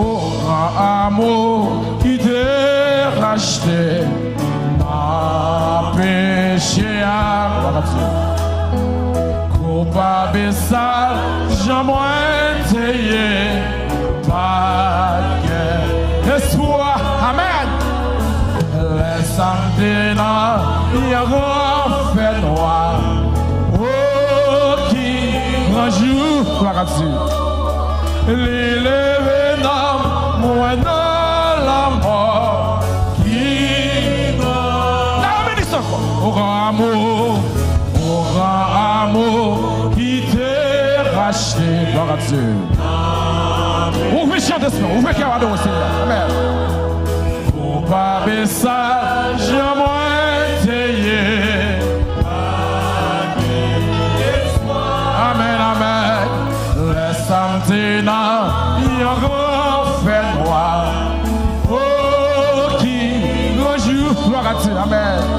Oh, grand amour qui te racheté, ma péché à Coupable sale, jamais payé, pas espoir. Amen. Les il y a fait noir. Oh, qui, un jour. rameau, mon rameau qui t'est racheté. Gloire à Dieu. Ouvrez chant d'esprit, ouvrez cœur à nous, Seigneur. Amen. Pour pas message, moi étayé. Amen, amen. Laisse samedi, il y a fait moi. Oh, qui, le jour, gloire à Dieu. Amen.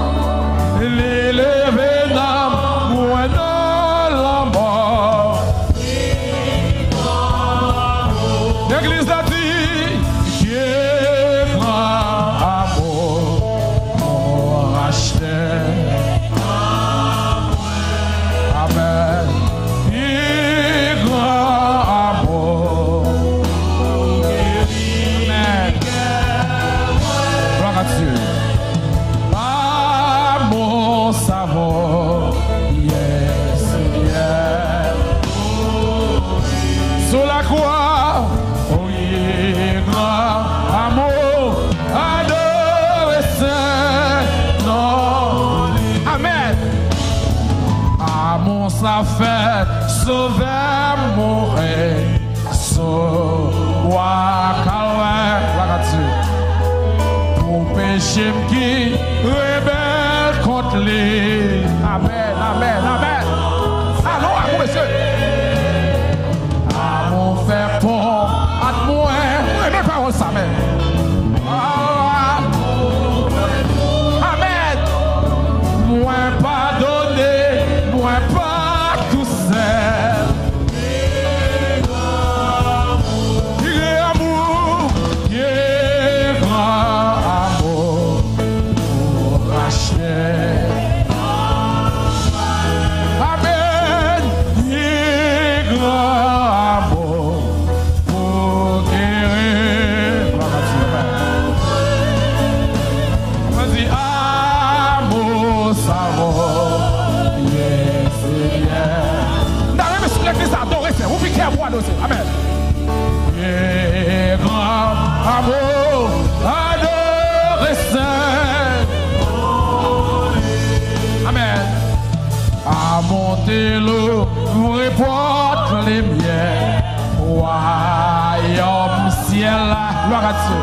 That's.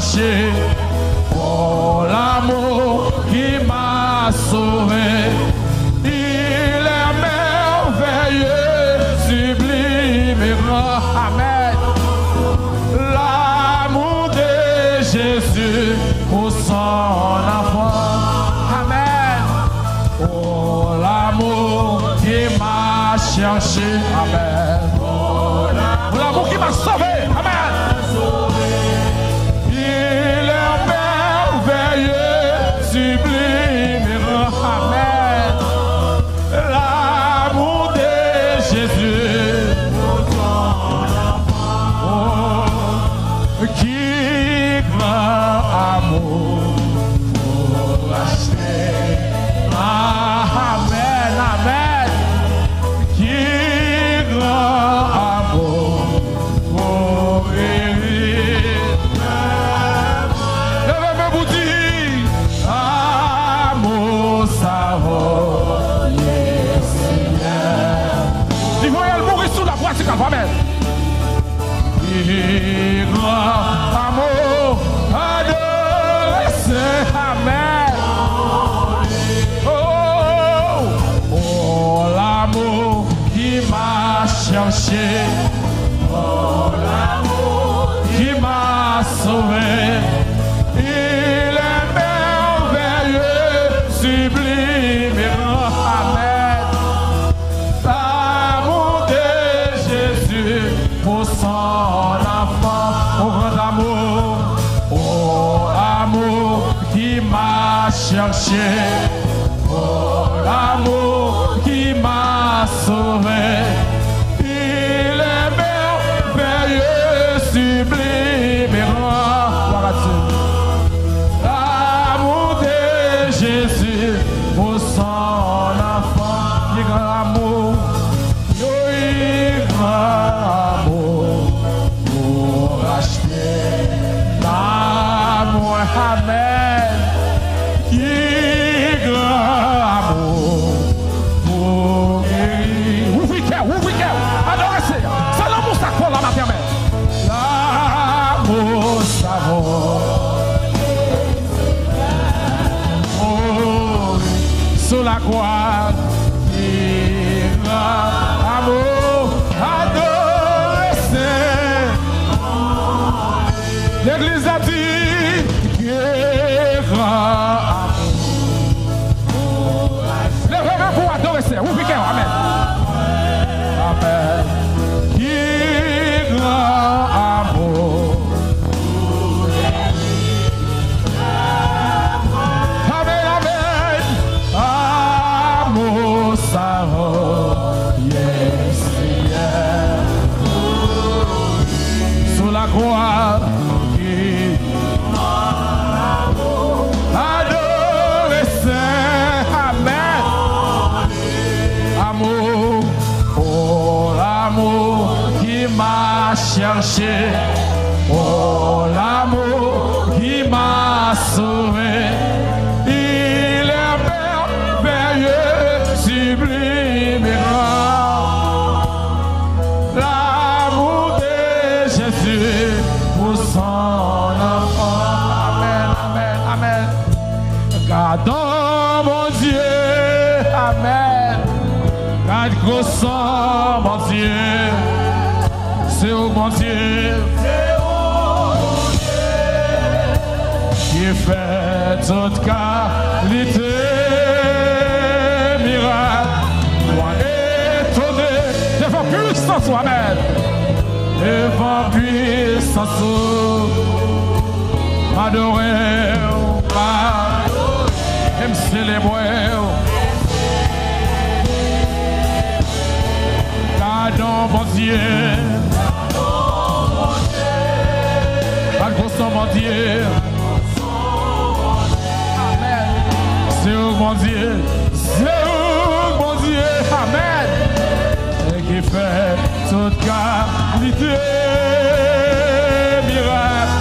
些 Oh, l'amour qui m'a sauvé. Il est merveilleux, sublime et. Amen. L'amour de Jésus pour son enfant, au grand amour, oh amour qui m'a cherché, m'a toute qualité, miracle. Étonné, amen. Devant puissance, m'adorer, me célébrer. Gardons mon Dieu. Gardons son mon Dieu. Mon Dieu. C'est où mon Dieu? Amen. Et qui fait toute qualité. Miracle.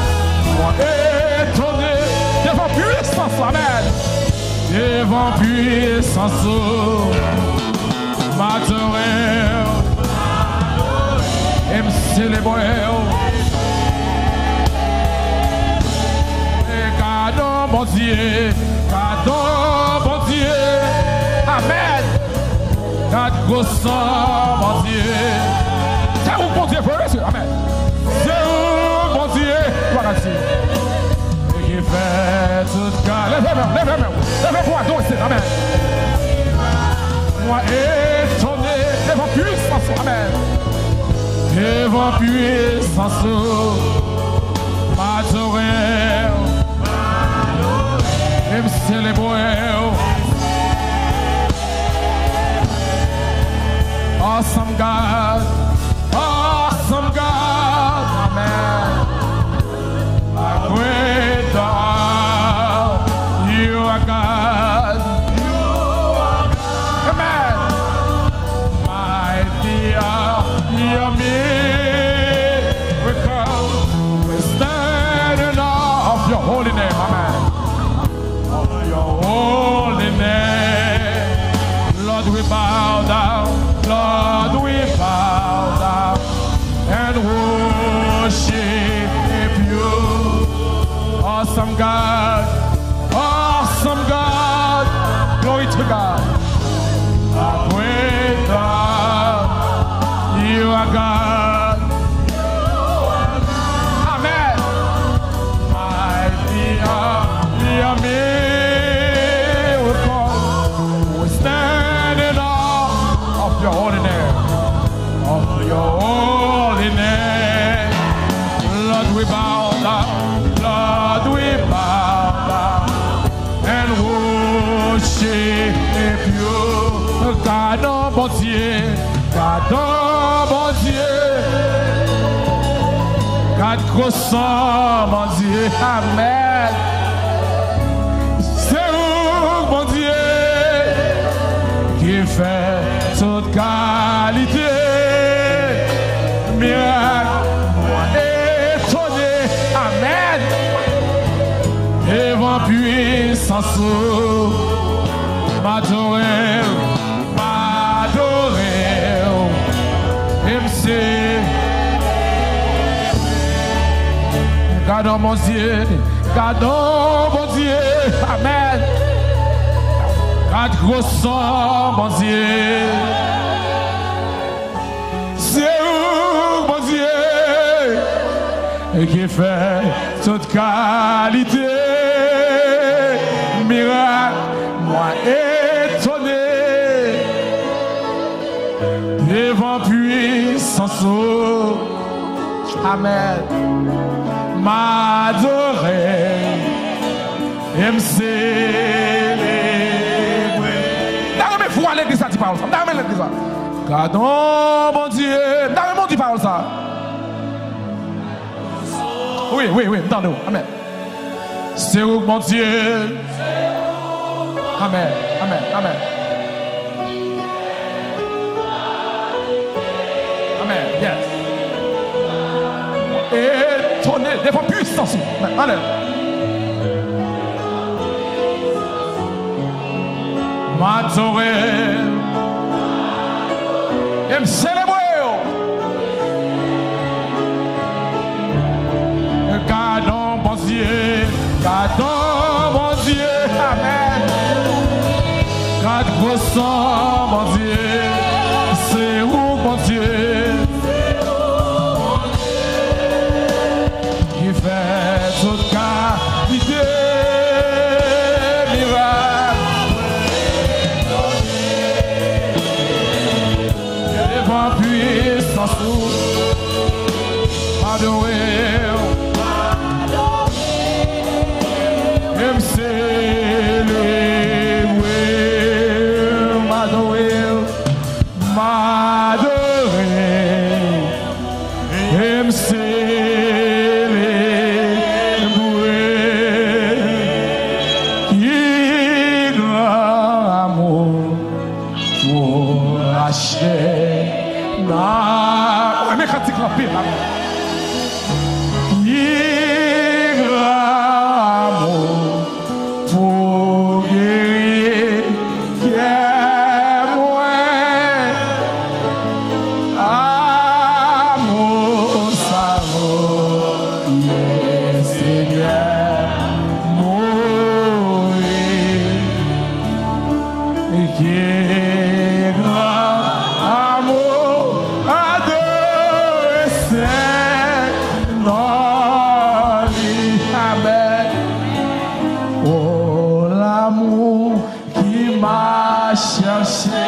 Étonné. Devant puissance. Amen. Devant puissance. M'adorer. Et me célébrer. Mon Dieu, Dieu, Amen. Nat gosan, mon Dieu. Se ou, mon Dieu, fwere se. Amen. Se ou, mon Dieu. Kwa nasi. E ki fè tout ka. Leve mè, leve mè. Leve pou adon se. Amen. Mwa etonè. Devan puissansou. Amen. Devan puissansou. Majorel. Majorel. Em celebrou eu. Awesome God, canon, bon Dieu. Quatre mon Dieu, Amen. C'est où, mon Dieu, qui fait toute qualité? Miracle, étonné, Amen. Devant puissance, m'adorer, Gardons mon Dieu, gardons mon Dieu, Amen. Garde gros sang, mon Dieu. C'est où, mon Dieu, qui fait toute qualité, miracle, moi étonné, devant puissance, Amen m'adorer et me célébrer. Dans mes foi l'église ça dit parole ça. Dans mes l'église ça. Gardons mon Dieu. Mes mon dit parole ça. Oui, oui, oui, dans nous. Amen. C'est où mon Dieu? Amen. Amen. Amen. Amen. Yes. Étonné, devant puissance. Allez. M'adorer. Et me célébrer. Gardons bon Dieu. Gardons bon Dieu. Amen. Vos mon Dieu. Devant puissance, adorer, et cherché.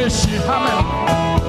也许他们。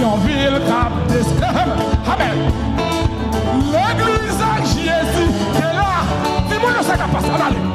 yon vil kap. Amen. L'Eglise a Jésus, te la, di moun yo se kapas.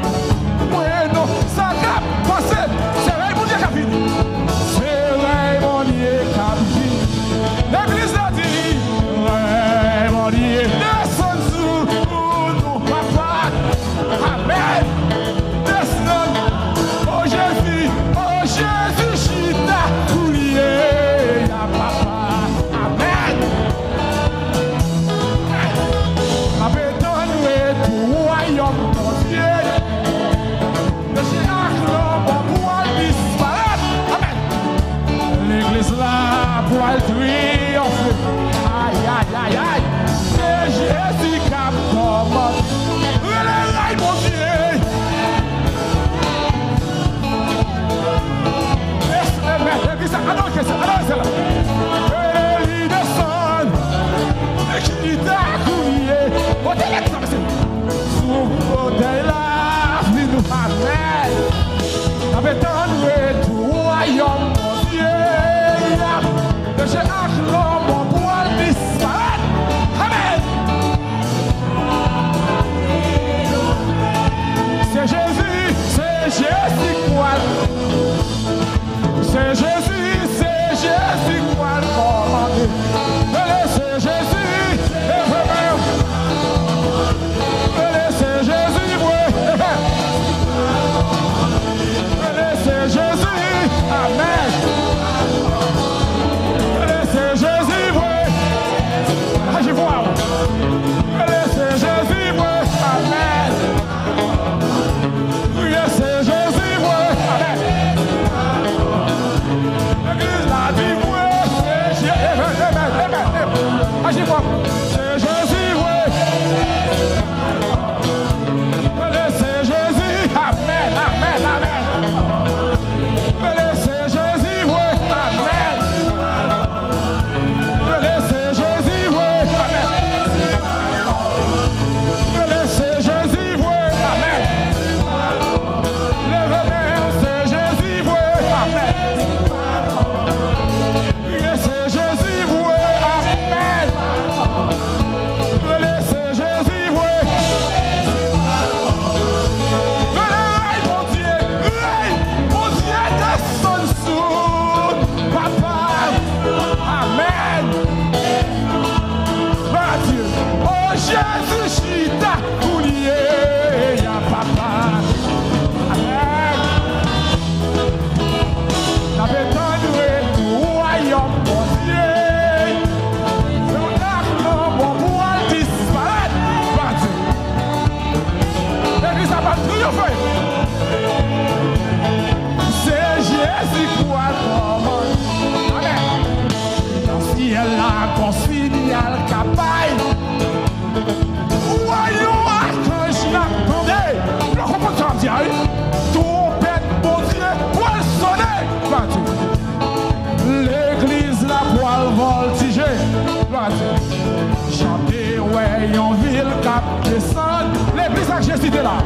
Jésus là.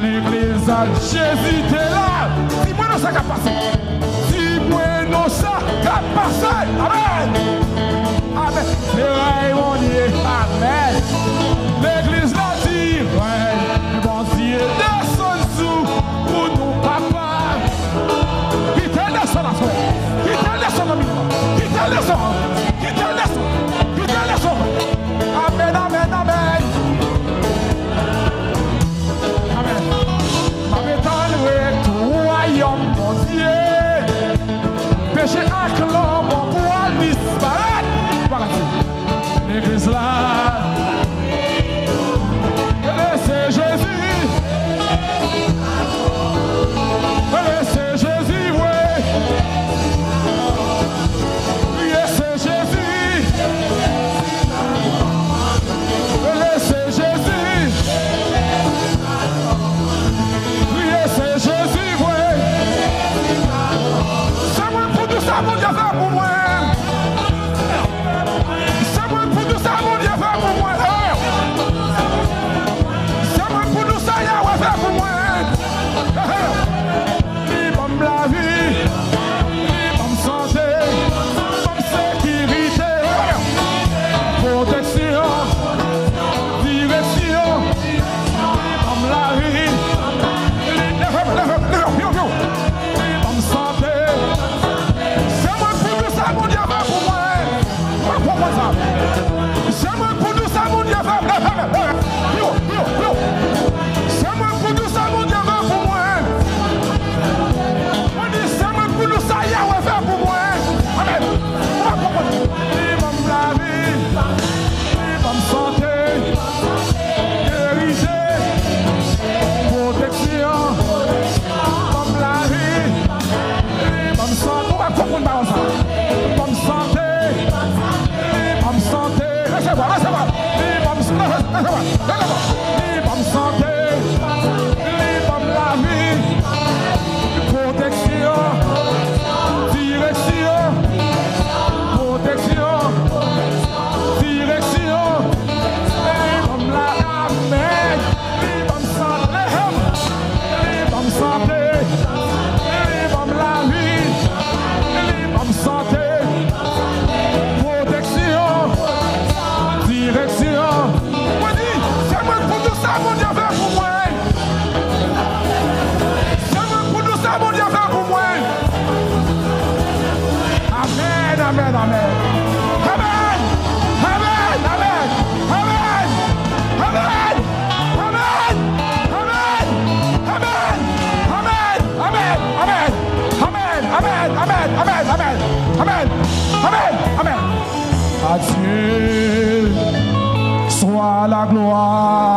L'église à Jésus là. Dis-moi non ça qui a passé. Dis-moi non ça qui a passé. Amen. Amen. Ferraille mon Dieu. Amen. L'église là dit, ouais, bon Dieu descend sous pour nous, papa. Qui t'a laissé la soirée? Qui t'a laissé la minute? Qui t'a laissé la no ar.